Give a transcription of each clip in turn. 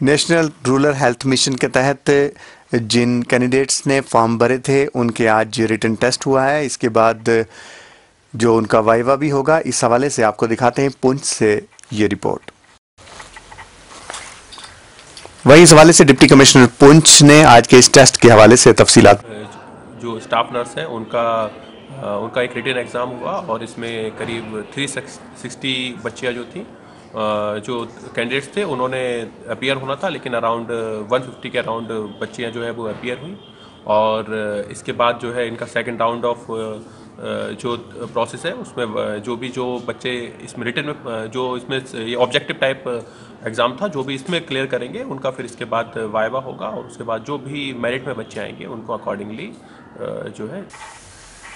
National rural health mission के तहत जिन candidates ने फॉर्म भरे थे, उनके आज रिटर्न टेस्ट हुआ है। इसके बाद जो उनका वाइवा भी होगा, इस हवाले से आपको दिखाते हैं पुंछ से ये रिपोर्ट। वहीं इस हवाले से डिप्टी कमिश्नर पुंछ ने आज के इस टेस्ट के हवाले से तफसीलात जो स्टाफ नर्स हैं, उनका उनका एक रिटर्न एग्ज़ाम हुआ और इसमें करीब 360 बच्चियाँ जो थी जो कैंडिडेट्स थे उन्होंने अपियर होना था लेकिन अराउंड 150 के अराउंड बच्चियाँ जो है वो अपियर हुई। और इसके बाद जो है इनका सेकंड राउंड ऑफ़ जो प्रोसेस है उसमें जो भी जो बच्चे इसमें रिटर्न में जो इसमें ये ऑब्जेक्टिव टाइप एग्ज़ाम था जो भी इसमें क्लियर करेंगे उनका फिर इसके बाद वाइवा होगा और उसके बाद जो भी मेरिट में बच्चे आएँगे उनको अकॉर्डिंगली जो है।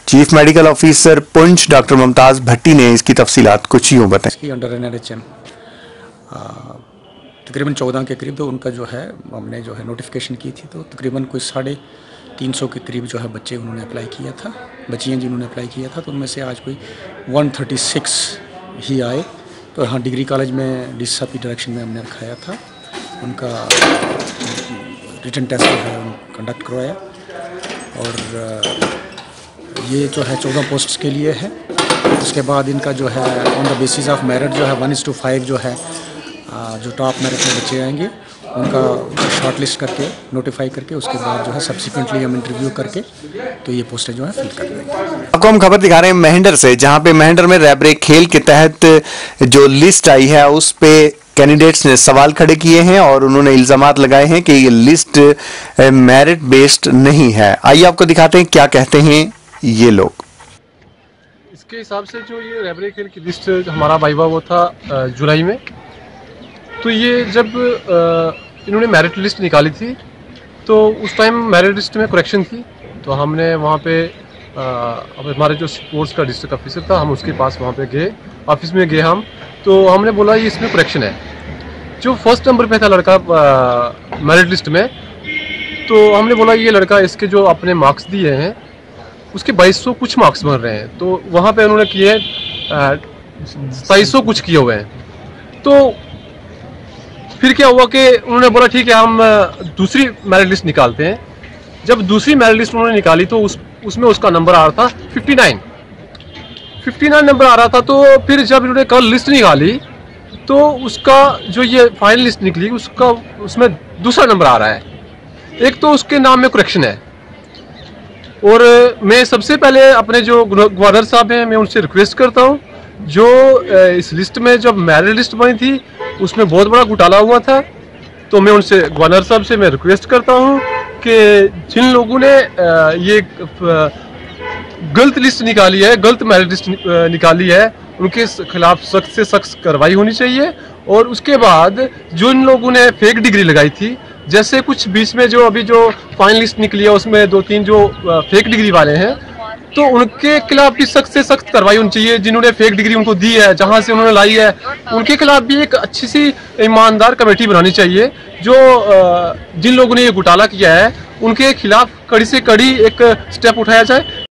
Chief medical officer Poonch doctor Mumtaz Bhatti ने इसकी तफसीलात कुछ यूँ बताएँ। की अंडर एन एच एम तकरीबन चौदह के करीब तो उनका जो है, हमने जो है नोटिफिकेशन की थी तो तकरीबन कोई साढ़े तीन सौ के करीब जो है बच्चे उन्होंने अप्लाई किया था, बच्चियाँ जिन्होंने अप्लाई किया था तो उनमें से आज कोई 136 ही आए। तो हाँ डिग्री कॉलेज में डी साहब की डायरेक्शन में हमने रखाया था। उनका रिटर्न टेस्ट जो है कंडक्ट करवाया। और ये जो है चौदह पोस्ट्स के लिए है। उसके बाद इनका जो है on the basis of merit जो है वन इज़ टू फाइव जो है जो टॉप मेरिट में बच्चे आएँगे उनका शॉर्ट लिस्ट करके नोटिफाई करके उसके बाद जो है सब्सिक्वेंटली हम इंटरव्यू करके तो ये पोस्टें जो है फिल कर देंगे। आपको हम खबर दिखा रहे हैं महेंद्र से जहाँ पे महेंद्र में रैबरे खेल के तहत जो लिस्ट आई है उस पे कैंडिडेट्स ने सवाल खड़े किए हैं और उन्होंने इल्ज़ाम लगाए हैं कि ये लिस्ट मेरिट बेस्ड नहीं है। आइए आपको दिखाते हैं क्या कहते हैं ये लोग। इसके हिसाब से जो ये रेबरे खेल की लिस्ट हमारा वाइवा वो था जुलाई में। तो ये जब इन्होंने मेरिट लिस्ट निकाली थी तो उस टाइम मेरिट लिस्ट में करेक्शन थी तो हमने वहाँ पे अब हमारे जो स्पोर्ट्स का डिस्ट्रिक्ट ऑफिसर था, हम उसके पास वहाँ पे गए ऑफ़िस में गए हम तो हमने बोला ये इसमें करेक्शन है। जो फ़र्स्ट नंबर पे था लड़का मेरिट लिस्ट में तो हमने बोला ये लड़का इसके जो अपने मार्क्स दिए हैं, उसके 2200 कुछ मार्क्स बन रहे हैं तो वहाँ पे उन्होंने किए सताईस सौ कुछ किए हुए हैं। तो फिर क्या हुआ कि उन्होंने बोला, ठीक है, हम दूसरी मेरिट लिस्ट निकालते हैं। जब दूसरी मेरिट लिस्ट उन्होंने निकाली तो उस, उसमें उसका नंबर आ रहा था 59 59 नंबर आ रहा था तो फिर जब इन्होंने कल लिस्ट निकाली तो उसका जो ये फाइनल लिस्ट निकली, उसका, उसमें दूसरा नंबर आ रहा है। एक तो उसके नाम में करेक्शन है। और मैं सबसे पहले अपने जो गवर्नर साहब हैं, मैं उनसे रिक्वेस्ट करता हूँ। जो इस लिस्ट में जब मैरिट लिस्ट बनी थी, उसमें बहुत बड़ा घोटाला हुआ था। तो मैं उनसे गवर्नर साहब से मैं रिक्वेस्ट करता हूँ कि जिन लोगों ने ये गलत लिस्ट निकाली है, गलत मैरिट लिस्ट निकाली है, उनके खिलाफ सख्त से सख्त कार्रवाई होनी चाहिए। और उसके बाद जो इन लोगों ने फेक डिग्री लगाई थी, जैसे कुछ बीच में जो अभी जो फाइनल लिस्ट निकली है, उसमें दो तीन जो फेक डिग्री वाले हैं तो उनके खिलाफ भी सख्त से सख्त कार्रवाई होनी चाहिए, जिन्होंने फेक डिग्री उनको दी है, जहाँ से उन्होंने लाई है, उनके खिलाफ भी एक अच्छी सी ईमानदार कमेटी बनानी चाहिए, जो जिन लोगों ने ये घोटाला किया है, उनके खिलाफ कड़ी से कड़ी एक स्टेप उठाया जाए।